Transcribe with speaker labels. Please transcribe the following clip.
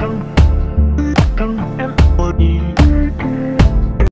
Speaker 1: come, come, come.